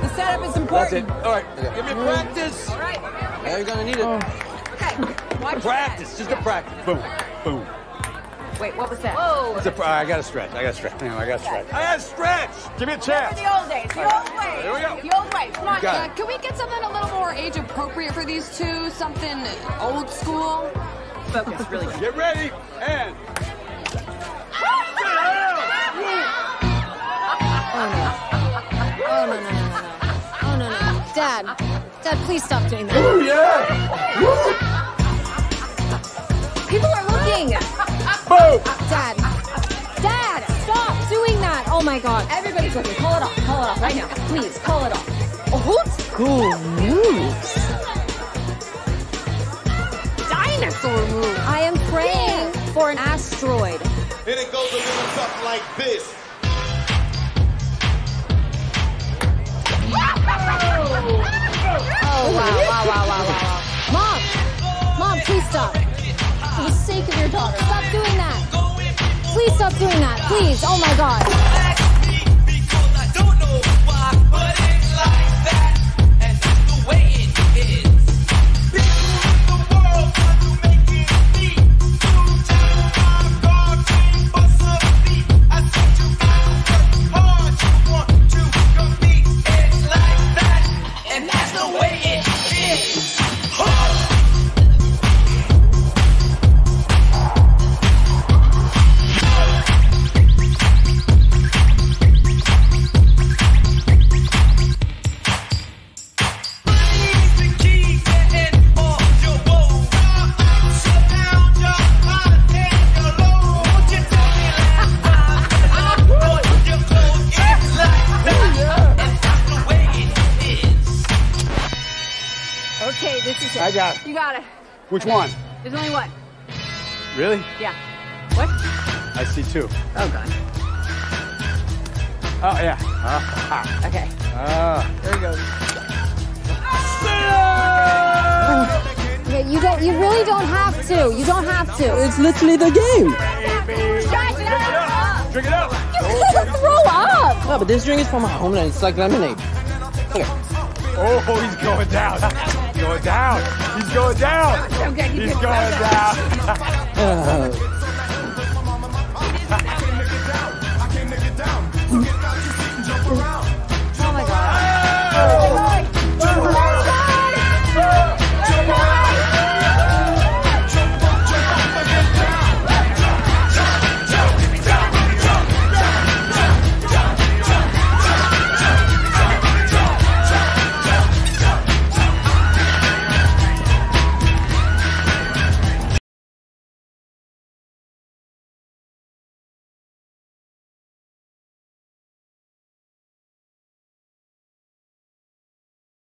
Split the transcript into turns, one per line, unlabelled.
The setup is
That's it. All right. Give me practice.
All right.
Yeah, you're gonna need it. Oh.
Okay. Watch
Practice. Just a practice. Boom. Boom.
Wait, what was that? Whoa.
It's a, pr- I gotta stretch. I gotta stretch. Hang on, I gotta stretch. I gotta stretch. Give me a chance.
the old days. The old way.
Here we go.
The old way. Come on.
Got
Yeah,
it.
can we get something a little more age appropriate for these two? Something old school?
Focus. Really good.
Get ready. And.
Dad. Dad, please stop doing that.
Oh, yeah.
People are looking.
Boom.
Dad. Dad, stop doing that. Oh, my God. Everybody's looking. Call it off. Call it off right now. Please, call it off. Oh, Old school moves. Dinosaur move. I am praying for an asteroid.
And it goes a little something like this.
Your daughter, stop doing that. Please stop doing that. Please. Oh, my God.
The way it is.
Okay, this is it.
I got it.
You got it.
Which one?
There's only one.
Really?
Yeah. What?
I see two.
Oh, God.
Oh, yeah. Ah.
Okay.
Ah.
There he goes.
Okay, you don't. You really don't have to. You don't have to.
It's literally the game.
Shut up!
Drink it up.
Throw up.
No, but this drink is from my homeland. it's like lemonade. Okay.
Oh, he's going down. He's going down. He's going down. He's going down.